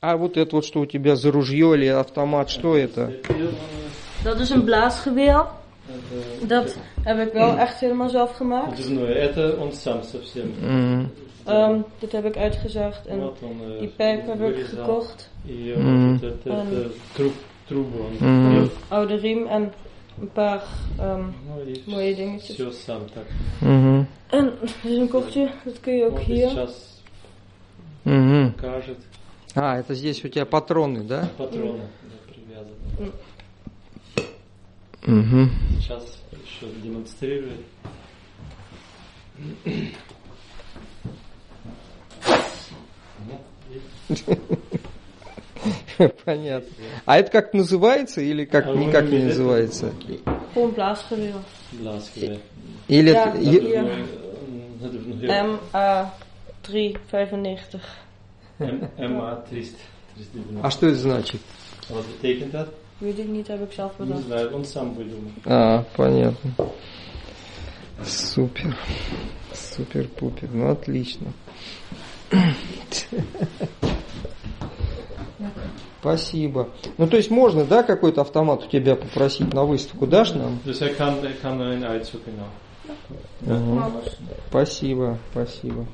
А вот это вот, что у тебя за ружье или автомат, что это? Dat is een blaasgeweer. Это, Dat heb ik wel echt helemaal zelf gemaakt. Взрывное. Это он сам совсем. М, Ehm, dit heb ik uitgezaagd en Вот он э, die pijp heb ik вырезал. gekocht. И Мгм. вот это, это труб, трубу он Мгм. делал. Oude riem en een paar ehm, Ну и mooie dingetjes. все сам так. мгм, En dit is een kortje, dat kun je ook Вот и hier. сейчас мгм. покажет А, это здесь у тебя патроны, да? Патроны, да, привязаны. Угу. Сейчас еще демонстрирую. Понятно. А это как называется или как а никак не называется? Gewoon blaasgeweel. Blaasgeweel. Или... Ja, het... Ehm, 3,95. Emma triest. А что это значит? Wat не так, Weet ik niet, heb ik zelf bedacht. А, понятно. Супер. Супер-пупер. Ну, отлично. Спасибо. Ну, то есть можно, да, какой-то автомат у тебя попросить на выставку? Дашь нам? Спасибо, спасибо.